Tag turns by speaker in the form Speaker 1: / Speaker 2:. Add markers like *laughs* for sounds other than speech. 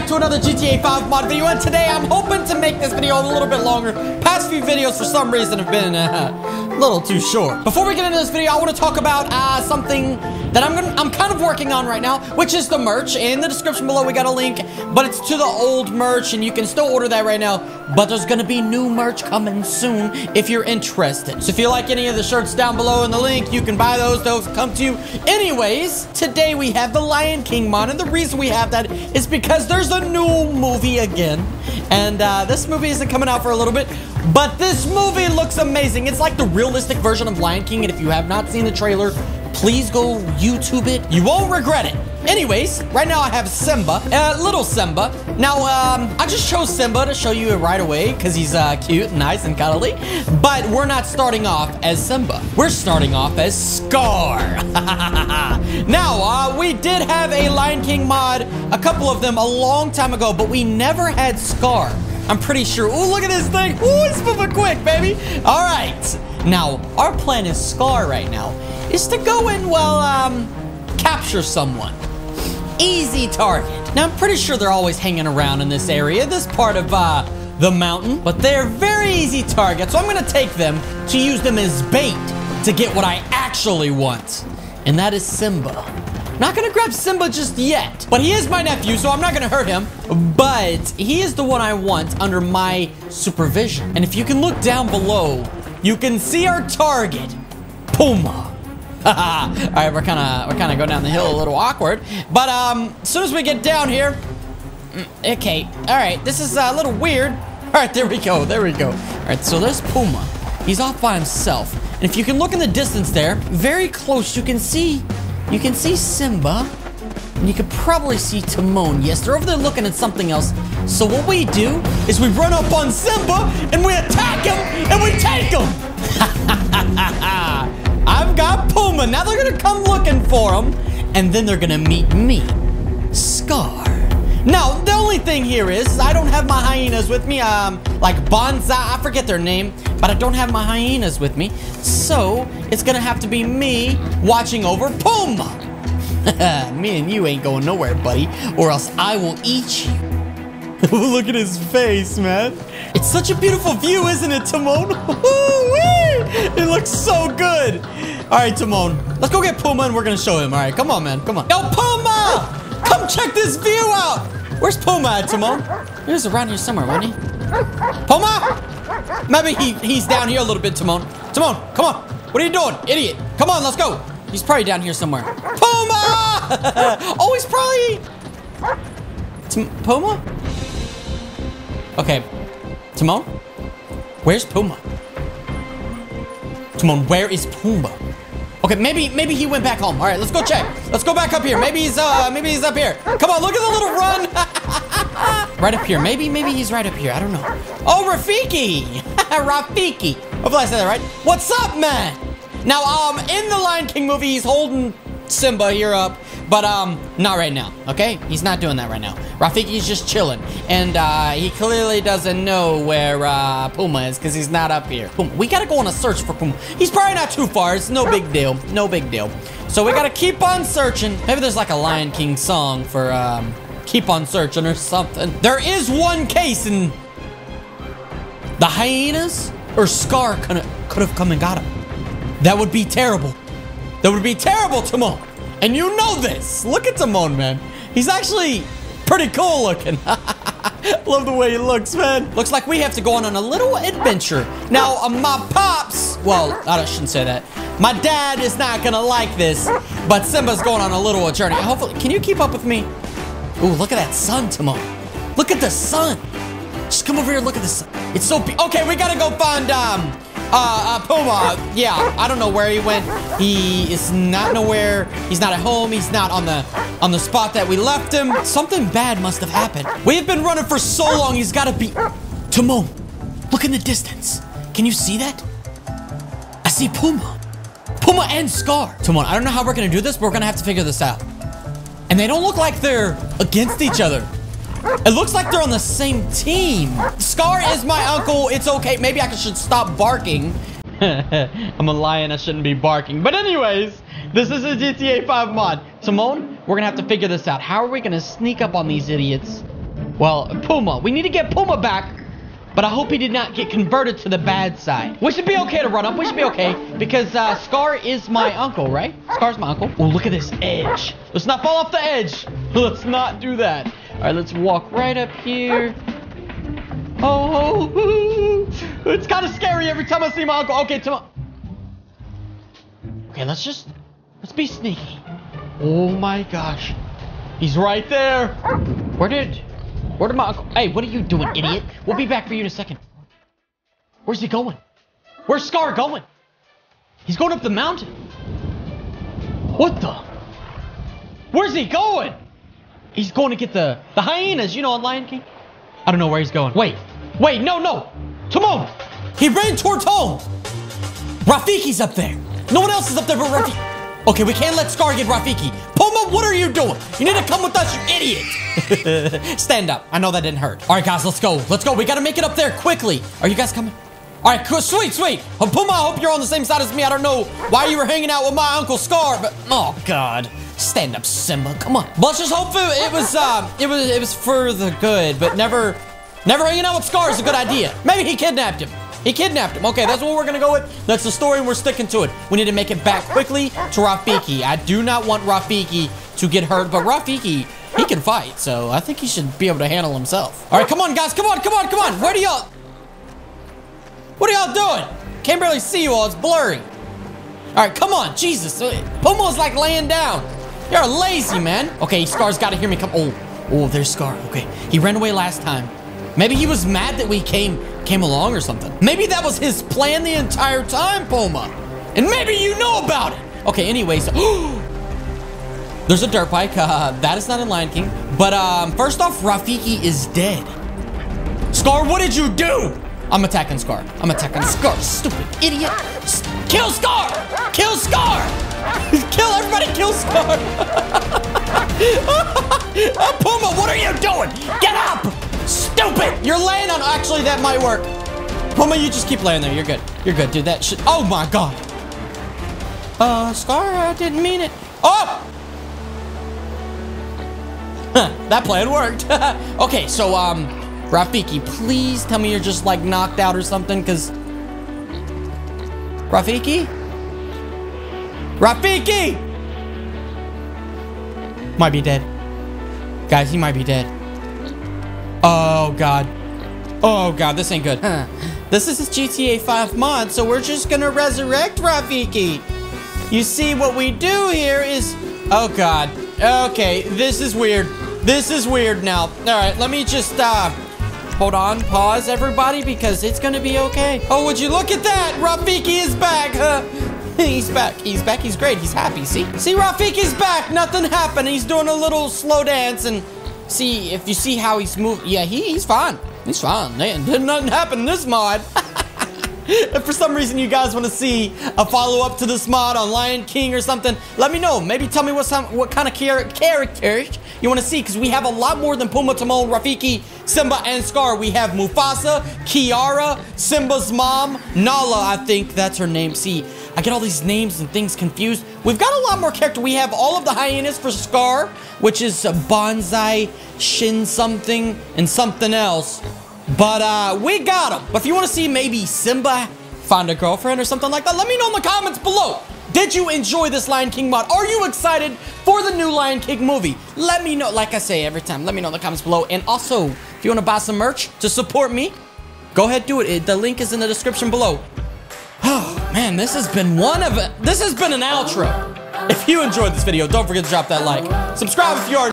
Speaker 1: back to another GTA 5 mod video, and today I'm hoping to make this video a little bit longer. Past few videos, for some reason, have been uh, *laughs* a little too short. Before we get into this video, I want to talk about uh, something that I'm gonna, I'm kind of working on right now, which is the merch. In the description below, we got a link, but it's to the old merch, and you can still order that right now. But there's gonna be new merch coming soon if you're interested. So if you like any of the shirts down below in the link, you can buy those. Those come to you. Anyways, today we have the Lion King mod, and the reason we have that is because there's a new movie again. And uh, this movie isn't coming out for a little bit, but this movie looks amazing. It's like the realistic version of Lion King, and if you have not seen the trailer, please go YouTube it. You won't regret it. Anyways, right now I have Simba, uh, little Simba. Now, um, I just chose Simba to show you it right away because he's uh, cute, nice, and cuddly. But we're not starting off as Simba. We're starting off as Scar. *laughs* now, uh, we did have a Lion King mod, a couple of them a long time ago, but we never had Scar. I'm pretty sure. Oh, look at this thing. Oh, it's moving quick, baby. All right. Now, our plan is Scar right now is to go and, well, um, capture someone. Easy target. Now, I'm pretty sure they're always hanging around in this area, this part of, uh, the mountain, but they're very easy targets, so I'm gonna take them to use them as bait to get what I actually want, and that is Simba. Not gonna grab Simba just yet, but he is my nephew, so I'm not gonna hurt him. But he is the one I want under my supervision. And if you can look down below, you can see our target, Puma. *laughs* all right, we're kind of we're kind of going down the hill a little awkward, but um, as soon as we get down here, mm, okay, all right, this is a little weird. *laughs* All right, there we go, there we go. All right, so there's Puma. He's off by himself, and if you can look in the distance there, very close, you can see you can see Simba, and you can probably see Timon. Yes, they're over there looking at something else. So what we do is we run up on Simba, and we attack him, and we take him. *laughs* I've got Puma. Now they're gonna come looking for him, and then they're gonna meet me, Scar. Now, the only thing here is I don't have my hyenas with me. Um, like Bonza, I forget their name, but I don't have my hyenas with me. So, it's gonna have to be me watching over Puma. *laughs* me and you ain't going nowhere, buddy, or else I will eat you. *laughs* Look at his face, man. It's such a beautiful view, isn't it, Timon? *laughs* it looks so good. All right, Timon, let's go get Puma and we're gonna show him. All right, come on, man, come on. Yo, Puma! Come check this view out. Where's Puma at, Timon? He was around here somewhere, wasn't he? Puma? Maybe he, he's down here a little bit, Timon. Timon, come on. What are you doing, idiot? Come on, let's go. He's probably down here somewhere. Puma! *laughs* oh, he's probably... Tim Puma? Okay. Timon? Where's Puma? Timon, where is Puma? Okay, maybe maybe he went back home. All right, let's go check. Let's go back up here. Maybe he's uh maybe he's up here. Come on, look at the little run. *laughs* right up here. Maybe maybe he's right up here. I don't know. Oh, Rafiki. *laughs* Rafiki. Hopefully I said that right. What's up, man? Now, um, in the Lion King movie, he's holding Simba here up, but um, not right now, okay? He's not doing that right now. Rafiki's just chilling, and uh, he clearly doesn't know where uh, Puma is because he's not up here. Puma. We gotta go on a search for Puma. He's probably not too far. It's no big deal. No big deal. So we gotta keep on searching. Maybe there's like a Lion King song for um, keep on searching or something. There is one case in the hyenas or Scar could have come and got him. That would be terrible. That would be terrible, Timon. And you know this. Look at Timon, man. He's actually pretty cool looking. *laughs* Love the way he looks, man. Looks like we have to go on, on a little adventure. Now, uh, my pops, well, I shouldn't say that. My dad is not gonna like this, but Simba's going on a little journey. Hopefully, can you keep up with me? Ooh, look at that sun, Timon. Look at the sun. Just come over here look at the sun. It's so, okay, we gotta go find, um, uh, uh, Puma, yeah, I don't know where he went. He is not nowhere. He's not at home. He's not on the on the spot that we left him. Something bad must have happened. We have been running for so long. He's got to be. Timon, look in the distance. Can you see that? I see Puma. Puma and Scar. Timon, I don't know how we're gonna do this, but we're gonna have to figure this out. And they don't look like they're against each other. It looks like they're on the same team. Scar is my uncle. It's okay. Maybe I should stop barking. *laughs* I'm a lion. I shouldn't be barking. But anyways, this is a GTA 5 mod. Timon, we're going to have to figure this out. How are we going to sneak up on these idiots Well, Puma. We need to get Puma back. But I hope he did not get converted to the bad side. We should be okay to run up. We should be okay. Because uh, Scar is my uncle, right? Scar's my uncle. Oh, look at this edge. Let's not fall off the edge. *laughs* Let's not do that. All right, let's walk right up here. Oh, *laughs* it's kind of scary every time I see my uncle. Okay. Okay, let's just, let's be sneaky. Oh my gosh. He's right there. Where did, where did my uncle, hey, what are you doing, idiot? We'll be back for you in a second. Where's he going? Where's Scar going? He's going up the mountain. What the? Where's he going? He's going to get the, the hyenas, you know, on Lion King. I don't know where he's going. Wait, wait, no, no. Timon! He ran towards home. Rafiki's up there. No one else is up there but Rafiki. Okay, we can't let Scar get Rafiki. Puma, what are you doing? You need to come with us, you idiot. *laughs* Stand up. I know that didn't hurt. All right, guys, let's go. Let's go. We got to make it up there quickly. Are you guys coming? All right, cool. Sweet, sweet. Puma, I hope you're on the same side as me. I don't know why you were hanging out with my Uncle Scar, but oh, God. Stand up, Simba. Come on. Let's just hope it was, uh, it was, it was for the good, but never, never hanging out with Scar is a good idea. Maybe he kidnapped him. He kidnapped him. Okay, that's what we're gonna go with. That's the story, and we're sticking to it. We need to make it back quickly to Rafiki. I do not want Rafiki to get hurt, but Rafiki, he can fight, so I think he should be able to handle himself. All right, come on, guys. Come on, come on, come on. Where do y'all... What are y'all doing? Can't barely see you all. It's blurry. All right, come on. Jesus. Puma's like laying down. You're lazy, man. Okay, Scar's got to hear me come. Oh, oh, there's Scar. Okay, he ran away last time. Maybe he was mad that we came came along or something. Maybe that was his plan the entire time, Puma. And maybe you know about it. Okay, anyways. *gasps* There's a dirt bike. Uh, that is not in Lion King. But um, first off, Rafiki is dead. Scar, what did you do? I'm attacking Scar. I'm attacking Scar. Stupid idiot. Kill Scar! Kill Scar! *laughs* kill everybody, kill Scar! *laughs* Puma, what are you doing? Get up! Stupid! You're laying on... Actually, that might work. Puma, you just keep laying there. You're good. You're good, dude. That shit... Oh, my God. Uh, Scar, I didn't mean it. Oh! that plan worked. *laughs* okay, so, um... Rafiki, please tell me you're just, like, knocked out or something, because... Rafiki? Rafiki! Might be dead. Guys, he might be dead. Oh, God. Oh, God, this ain't good. Huh. This is a GTA 5 mod, so we're just gonna resurrect Rafiki. You see, what we do here is... Oh, God. Okay, this is weird. This is weird now. All right, let me just, uh... Hold on, pause, everybody, because it's gonna be okay. Oh, would you look at that? Rafiki is back, huh? *laughs* he's back. He's back. He's great. He's happy. See? See, Rafiki's back. Nothing happened. He's doing a little slow dance and See, if you see how he's moving, yeah, he, he's fine. He's fine. Man, *laughs* nothing happen in this mod. *laughs* if for some reason you guys want to see a follow-up to this mod on Lion King or something, let me know. Maybe tell me what, some, what kind of char you want to see, because we have a lot more than Puma, Timon, Rafiki, Simba, and Scar. We have Mufasa, Kiara, Simba's mom, Nala, I think that's her name. See, I get all these names and things confused. We've got a lot more character. We have all of the hyenas for Scar, which is Bonsai, Shin something, and something else. But uh, we got them. But if you want to see maybe Simba find a girlfriend or something like that, let me know in the comments below. Did you enjoy this Lion King mod? Are you excited for the new Lion King movie? Let me know, like I say every time, let me know in the comments below. And also, if you want to buy some merch to support me, go ahead, do it. The link is in the description below. *sighs* Man, this has been one of. This has been an outro. If you enjoyed this video, don't forget to drop that like. Subscribe if you are